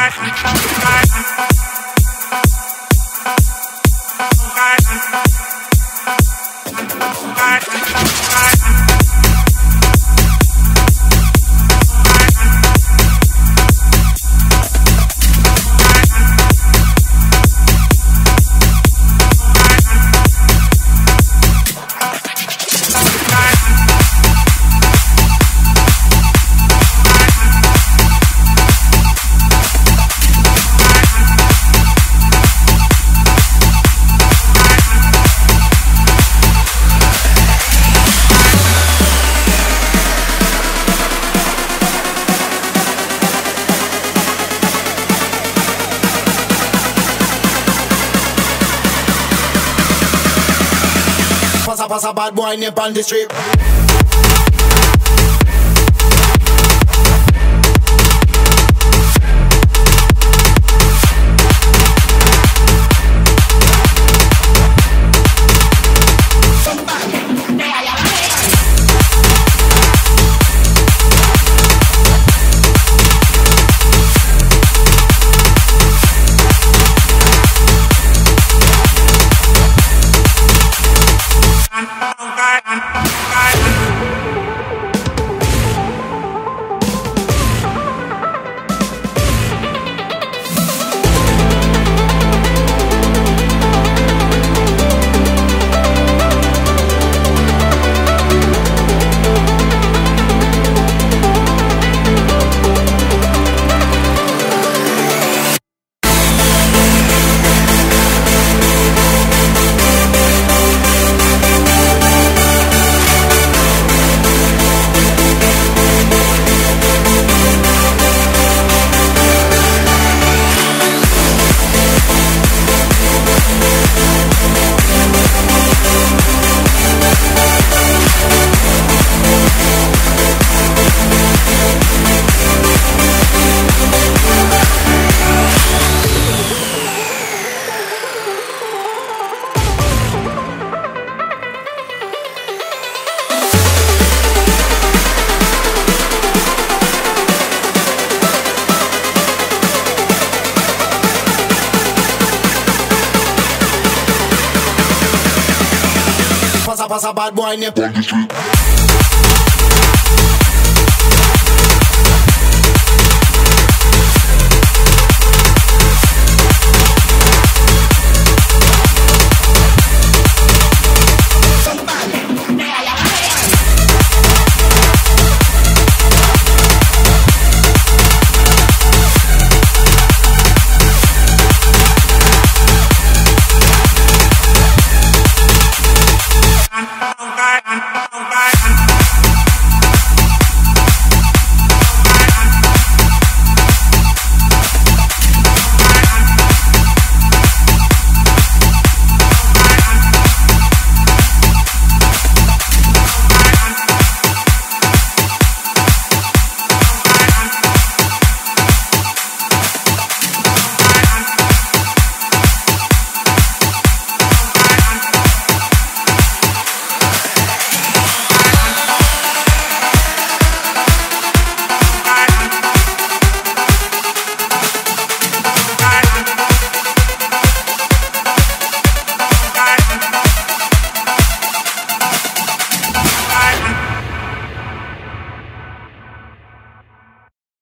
Pass a pass a bad boy nip on the street. Pass a bad boy nip on